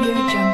Audio Jungle.